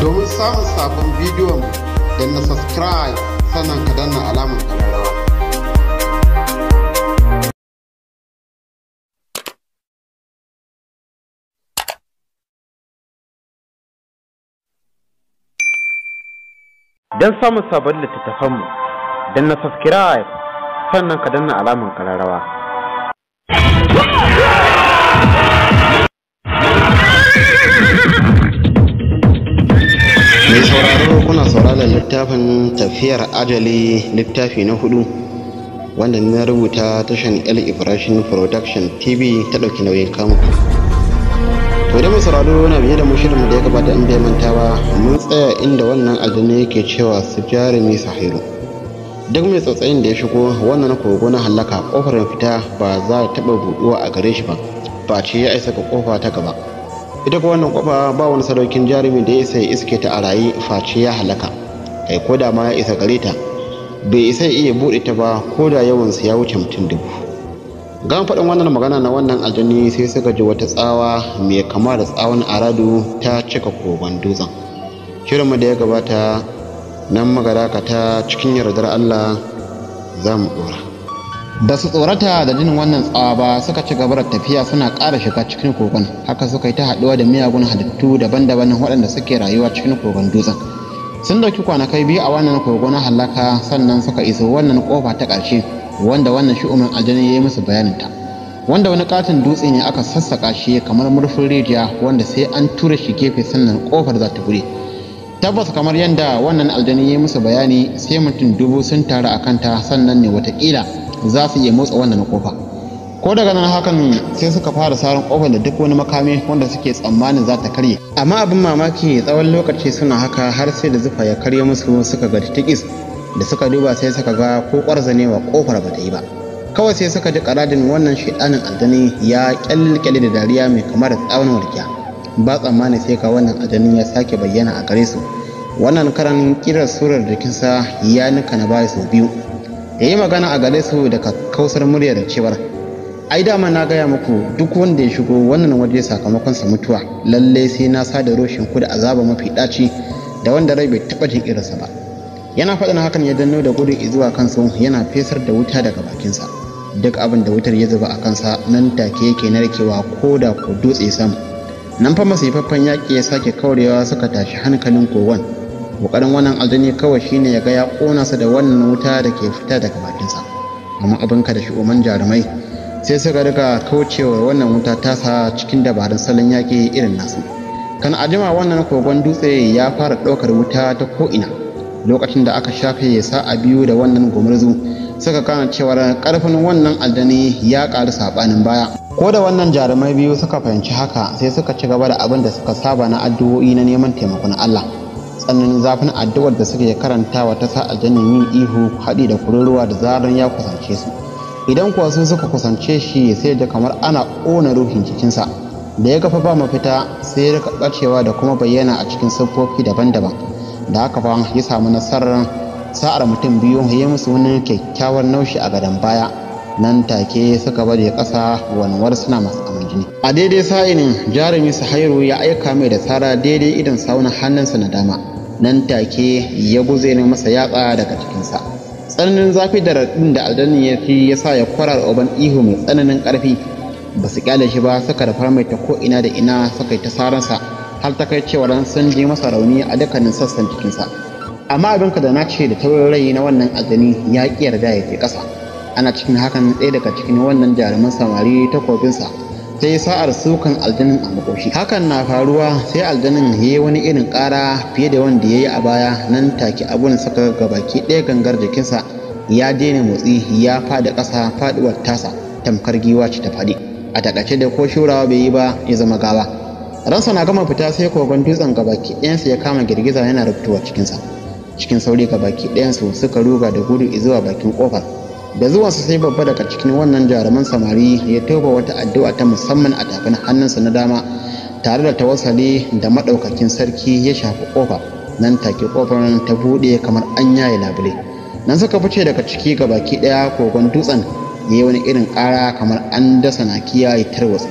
Domin samun sabon bidiyon da na subscribe sannan ka danna alamar ƙararrawa. Don samun sabon littattafanmu, don na subscribe sannan ka danna alamar ƙararrawa. Littafin tafiyar ajali littafi na huɗu wanda na rubuta tashan El Ibrahim Production TV ta ɗauki nauyin kamu. To da sauraro na biye da mu shirin da ya gabata in bai manta ba mun tsaya inda wannan aljani yake cewa su jarumi sahiru. Duk mai tsatsayin da ya shigo wannan kogo na hallaka ƙofar fita ba za ta taɓa buɗuwa a gare shi ba face ya isa ga ƙofa ta gaba. ita ko wannan ƙofa ba wani sadaukin jarumi da ya ya iske ta a raye face ya halaka kai ko da ma ya isa gare ta bai isa ya iya buɗe ta ba ko da yawansu ya wuce mutum dubu. Gan faɗin wannan magana na wannan aljani sai suka ji wata tsawa mai kama da tsawon aradu ta cika kogon dutsen. Shirinmu da ya gabata nan magaraka ta cikin yardar allah za mu ɗora. Ba su tsorata da jin wannan tsawa ba suka ci gaba da tafiya suna ƙara shiga cikin kogon. Haka suka yi ta haɗuwa da miyagun halittu daban-daban waɗanda suke rayuwa cikin kogon dutsen. Sun ɗauki kwanakai biyu a wannan kogo na halaka sannan suka iso wannan ƙofa ta ƙarshe wanda wannan shi'umin aljani ya yi musu bayaninta. Wanda wani katin dutse ne aka sassaƙa shi kamar murfin rijiya wanda sai an tura shi gefe sannan ƙofar za ta buɗe tabbas kamar yadda wannan aljani ya yi musu bayani sai mutum dubu sun taru a kanta sannan ne wataƙila za su iya motsa wannan ƙofa. Ko daga nan hakan sai suka fara sarin ƙofar da duk wani makami wanda suke tsammanin za ta karye. Amma abin mamaki tsawon lokaci suna haka har sai da zufa ya karye musu suka ga tikis da suka duba sai suka ga ko kwarzanewa ƙofar ba ta yi ba. Kawai sai suka ji karadin wannan shidanin aljani ya kyalkyale da dariya mai kamar da tsawon walkiya ba tsammani sai ka wannan aljani ya sake bayyana a gare su. Wannan karan kirar surar jikinsa ya nika na baya sau biyu. Ya yi magana a gare su da kakkausar murya da cewar ai dama na gaya muku duk wanda ya shigo wannan waje sakamakon sa mutuwa. Lalle sai na sada roshin ku da azaba mafi daci da wanda rai bai taba jin irinsa ba. Yana faɗin hakan ya danno da gudu zuwa kansu yana fesar da wuta daga bakinsa. Duk abin da wutar ya zuba a kansa nan take yake narkewa ko da ko dutse sam. Nan fa masifaffen yaƙi ya sake kaurewa suka tashi hankalin kogon ƙoƙarin wannan aljani kawai shine ya ga ya kona su da wannan wuta da ke fita daga bakinsa. Amma abinka da shugaban jarumai sai suka riga kaucewa wannan wuta tasa cikin dabarun salon yaƙi irin nasu. Kan ajima wannan kogon dutse ya fara ɗaukar wuta ta ko'ina. Lokacin da aka shafe sa'a biyu da wannan gumurzu suka kana cewar ƙarfin wannan aljani ya ƙaru saɓanin baya. Ko da wannan jarumai biyu suka fahimci haka sai suka ci gaba da abin da suka saba na addu'o'i na neman taimakon Allah. Tsananin zafin addu'ar da suke karantawa ta sa aljannin yin ihu haɗi da kururuwa da zaran ya kusance su. Idan kuwa sun suka kusance shi sai da kamar ana ƙona ruhin jikinsa. Da ya gafa ba mafita sai ya riƙa ɓacewa da kuma bayyana a cikin siffofi daban-daban. Da haka fa ya samu nasarar sa'ar mutum biyu ya musu wani kyakkyawar naushi a gadon baya. Nan take suka bade ƙasa wanwar suna masu aman jini. A daidai sa'inin jarumi sahairu ya aika mai da tsara daidai idan saunan hannunsa na dama. Nan take ya guze masa yatsa daga cikinsa tsananin zafi da raɗin da aljanin ya fi ya sa ya kwarar oban ihu mai tsananin ƙarfi. Ba su ƙyale shi ba suka da mai ta ko ina da ina suka yi ta saransa har ta kai cewa sun ji masa rauni a dukkanin sassan jikinsa. Amma abinka da na ce da taurin rai na wannan aljani ya ƙi yarda ya ke ƙasa. Ana cikin hakan ɗaya daga cikin wannan jaruman samari takobinsa sai sa'ar sukan aljanin a makoshi. Hakan na faruwa sai aljanin ya yi wani irin ƙara fiye da wanda ya yi a baya. Nan take abun saka ga baki ɗaya gangar jikinsa ya daina motsi ya faɗi ƙasa faɗuwar tasa tamkar giwa ce ta faɗi. A taƙaice da ko shurawa bai yi ba ya zama gawa. Ransa na gama fita sai kogon dutsen gabaki ɗayansa ya kama girgiza yana rubutuwa cikinsa. Cikin sauri gabaki ɗayansu suka ruga da gudu zuwa bakin ƙofar. Da zuwansa sai babba daga cikin wannan jaruman samari ya toba wata addu'a ta musamman a tafin hannunsa na dama tare da tawassali da maɗaukakin sarki ya shafi ƙofa. Nan take ƙofar ta buɗe kamar an yaye labule. Nan suka fice daga ciki ga baki ɗaya kogon dutsen ya yi wani irin ƙara kamar an dasa nakiya ya tarwatsa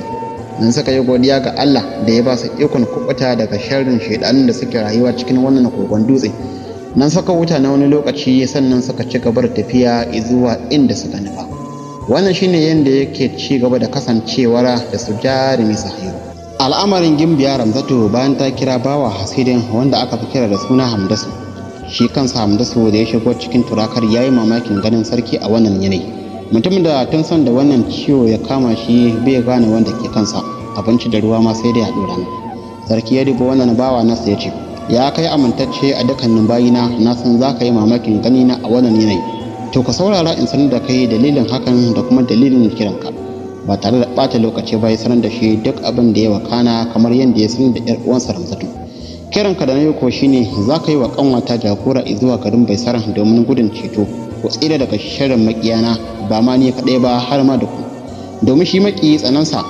nan suka yi godiya ga Allah da ya ba su ikon kubuta daga sharrin shaidanun da suke rayuwa cikin wannan kogon dutse. Nan suka wuta na wani lokaci sannan suka ci gaba da tafiya zuwa inda suka nufa. Wannan shine yadda yake ci gaba da kasancewar da su jarumi sahiru. Al'amarin gimbiya ramzatu bayan ta kira bawa hasidin wanda aka fi kira da suna hamdasu. Shi kansa hamdasu da ya shigo cikin turakar ya yi mamakin ganin sarki a wannan yanayi. Mutum da tun son da wannan ciwo ya kama shi bai gane wanda ke kansa. Abinci da ruwa ma sai da ya dora sarki ya dubo wannan bawa nasa ya ce ya kai amintacce a dukkanin bayina na san za ka yi mamakin ganina a wannan yanayi. To ka saurara in sanar da kai dalilin hakan da kuma dalilin kiranka. Ba tare da ɓata lokaci ba ya sanar da shi duk abin da ya wakana kamar yadda ya sanar da 'yar uwansa ramzatu. Kiranka da na yi ko shine za ka yi wa kanwata jagora zuwa garin baisar domin gudun ceto. Ku tsira daga shirin makiyana ba ma ni kaɗai ba har ma da ku. Domin shi makiyi tsanansa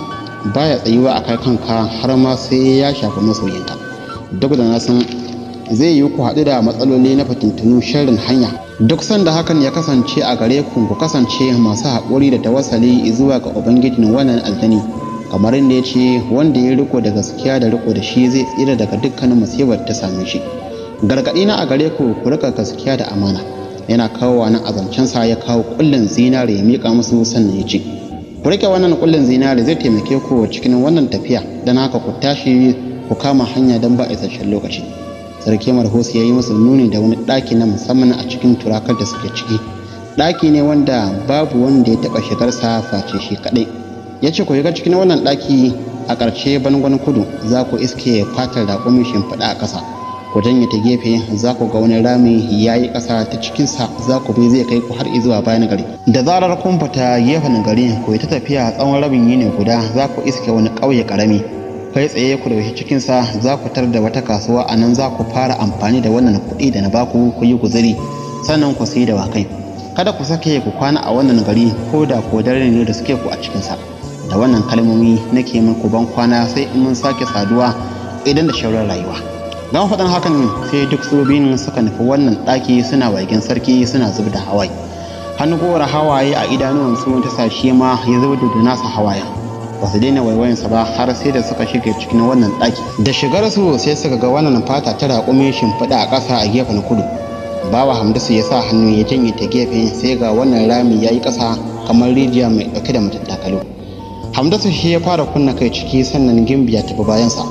baya tsayuwa a kai kanka har ma sai ya shafi masoyinka duk da na san zai yi ku haɗu da matsaloli na fitintunu shirin hanya. Duk sanda hakan ya kasance a gare ku ku kasance masu haƙuri da tawassali zuwa ga ubangijin wannan aljani. Kamar inda ya ce wanda ya riko da gaskiya da riko da shi zai tsira daga dukkanin musibar ta same shi. Gargaɗi na a gare ku ku riƙa gaskiya da amana. Yana kawo nan azancensa ya kawo kullin zinare ya miƙa musu sannan ya ce ku riƙe wannan kullin zinare zai taimake ku cikin wannan tafiya. Don haka ku tashi ku kama hanya don ba isasshen lokaci. Sarki marhus ya yi musu nuni da wani ɗaki na musamman a cikin turakar da suke ciki. Ɗaki ne wanda babu wanda ya taɓa shigarsa face shi kaɗai. Ya ce ku shiga cikin wannan ɗaki a ƙarshe bangon kudu za ku iske fatar raƙumin shimfiɗa a ƙasa. Ku janye ta gefe za ku ga wani rami ya yi ƙasa ta cikinsa za ku bi zai kai ku har zuwa bayan gari. Da zarar kun fita gefen gari ku yi ta tafiya tsawon rabin yini guda za ku iske wani ƙauye ƙarami. Kai tsaye ku ɗauki cikinsa za ku tar da wata kasuwa a nan za ku fara amfani da wannan kuɗi da na baku ku yi guzuri sannan ku sayi dawakai. Kada ku sake ku kwana a wannan gari ko da ko dare ne da suke ku a cikinsa. Da wannan kalmomi nake muku ban kwana sai in mun sake saduwa idan da shauran rayuwa. Don faɗin hakan sai duk su biyun suka nufi wannan ɗaki suna wagen sarki suna zub da hawaye. Hannu gora hawaye a idanuwansu ta sa shi ma ya zub da nasa hawayen. Ba su daina waiwayansa ba har sai da suka shige cikin wannan ɗaki. Da shigar su sai suka ga wannan fata ta raƙumi shimfiɗa a ƙasa a gefen kudu. Bawa hamdasu ya sa hannu ya janye ta gefe sai ga wannan rami ya yi ƙasa kamar rijiya mai ɗauke da matattakalo hamdasu shi ya fara kunna kai ciki sannan gimbiya tafi bayansa.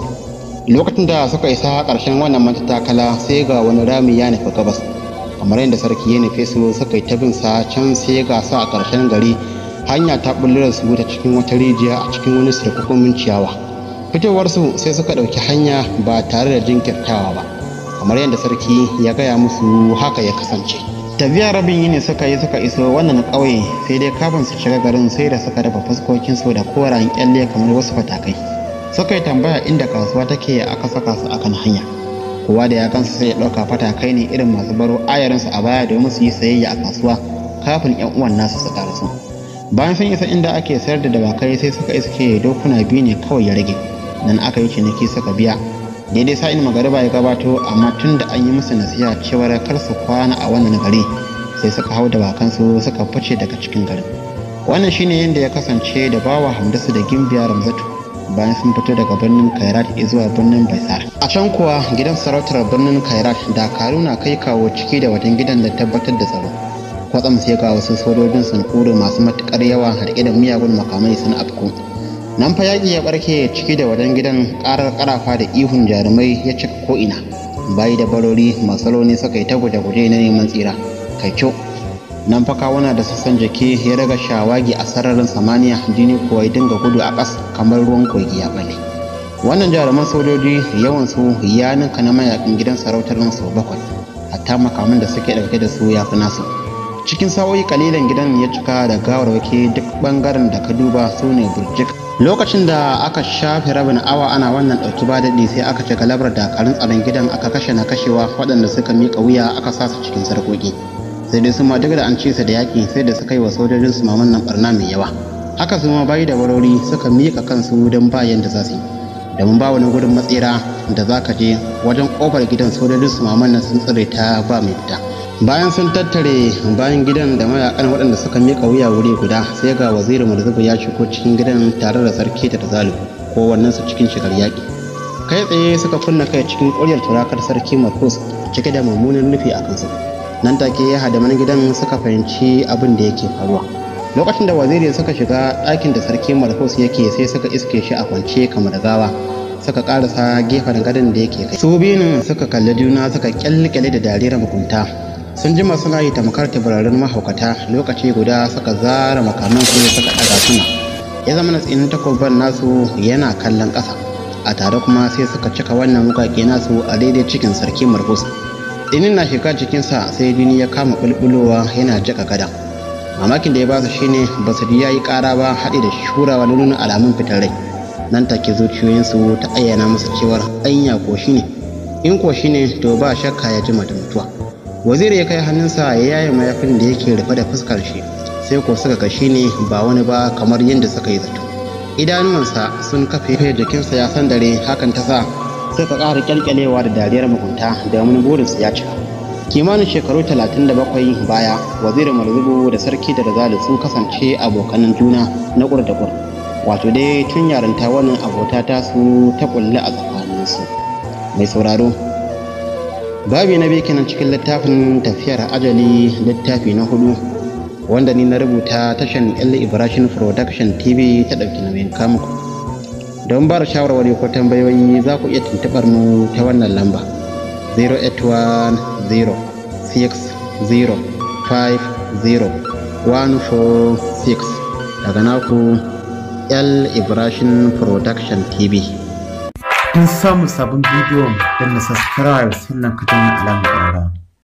Lokacin da suka isa ƙarshen wannan matattakala sai ga wani rami ya nufi gabas. Kamar yadda sarki ya nufe su suka yi ta bin sa can sai ga sa a ƙarshen gari hanya ta bullar su ta cikin wata rijiya a cikin wani sarkukumin ciyawa. Fitowarsu sai suka ɗauki hanya ba tare da jinkirtawa ba. Kamar yadda sarki ya gaya musu haka ya kasance. Tafiya rabin yini suka yi suka iso wannan ƙauye sai dai kafin su shiga garin sai da suka dafa fuskokin su da korayen kyalle kamar wasu fatakai. Suka yi tambaya inda kasuwa take aka saka su akan hanya. Kowa da ya gansu sai ya ɗauka fatakai ne irin masu baro ayarinsu a baya domin su yi sayayya a kasuwa kafin 'yan uwan nasu su karasu bayan sun isa inda ake sayar da dawakai sai suka iske dokuna biyu ne kawai ya rage. Nan aka yi ciniki suka biya. Daidai sa'in magariba ya gabato amma tun da an yi musu nasiha cewar kar su kwana a wannan gari sai suka hau dawakansu suka fice daga cikin garin. Wannan shine yadda ya kasance da bawa hamdasu da gimbiya ramzatu bayan sun fito daga birnin kairat zuwa birnin baisar. A can kuwa gidan sarautar birnin kairat dakaru na kai kawo ciki da wajen gidan da tabbatar da tsaro. Kwatsam sai ga wasu sojojin sun kure masu matuƙar yawa haɗe da miyagun makamai sun afko nan fa yaƙi ya ɓarke ciki da wajen gidan ƙarar ƙarafa da ihun jarumai ya cika ko'ina. Bayi da barori masu rauni suka yi ta guje-guje na neman tsira. Kai kyau nan fa kawuna da sassan jiki ya raga shawagi a sararin samaniya jini kuwa ya dinga gudu a ƙas kamar ruwan kogi ya ɓale. Wannan jaruman sojoji yawansu ya ninka na mayaƙin gidan sarautar sau bakwai. Hatta makaman da suke ɗauke da su ya fi nasu. Cikin sa'o'i kalilan gidan ya cika da gawarwaki duk ɓangaren da ka duba su ne burjik. Lokacin da aka shafe rabin awa ana wannan ɗauki ba daɗi sai aka ci galabar dakarun tsaron gidan aka kashe na kashewa waɗanda suka miƙa wuya aka sa su cikin sarƙoƙi. Sai dai su ma duk da an ci su da yaƙi sai da suka yi wa sojojin su maman nan barna mai yawa. Haka su ma bayi da warori suka miƙa kansu don bayan da za su yi. Domin ba wani gudun matsira da za ka je wajen ƙofar gidan sojojin su maman nan sun tsire ta ba mai fita. Bayan sun tattare bayan gidan da mayaƙan waɗanda suka miƙa wuya wuri guda sai ga wazirin marzubu ya shigo cikin gidan tare da sarki da zalu kowannensu cikin shigar yaƙi. Kai tsaye suka kunna kai cikin ƙuryar turakar sarki marcus cike da mummunan nufi a kansu nan take ya hadaman gidan suka fahimci abin da yake faruwa. Lokacin da waziri suka shiga ɗakin da sarki marcus yake sai suka iske shi a kwance kamar gawa suka karasa gefen gadon da yake kai. Su biyun suka kalli juna suka kyalkyale da dariyar mugunta. Sun jima suna yi tamkar tabararin mahaukata lokaci guda suka zara makaman su suka ɗaga suna ya zama na tsinin takobban nasu yana kallon ƙasa. A tare kuma sai suka cika wannan wukaƙe nasu a daidai cikin sarki marcus tsinin na shiga cikinsa sai jini ya kama bulbulowa yana jaka gada. Mamakin da ya ba su shine ba su ya yi ƙara ba haɗe da shurawa nuna alamun fitar rai. Nan take zuciyoyinsu ta ayyana musu cewar anya ko ne? In ko ne to ba shakka ya jima da mutuwa. Waziri ya kai hannunsa ya yaye mayafin da yake rufe da fuskar shi. Sai ko suka ga ne ba wani ba kamar yadda suka yi zato. Idanuwansa sun kafe jikinsa ya san dare hakan ta sa suka ƙara kyalkyalewa da dariyar mugunta domin burinsu ya cika. Kimanin shekaru 37 baya wazirin marzubu da sarki da razali sun kasance abokanan juna na ƙur da ƙur. Wato dai tun yarinta wannan abota ta su ta kulle a tsakaninsu. Mai sauraro babi na biyu kenan cikin littafin tafiyar ajali littafi na huɗu wanda ni na rubuta tashan l ibrahim production tv ta ɗauki nauyin kamuku don ba da shawarwari ko tambayoyi za ku iya tuntuɓar mu ta wannan lamba 08106050146 daga naku L Ibrahim Production TV. Don samun sabon bidiyon don na subscribe sannan ka danna alamar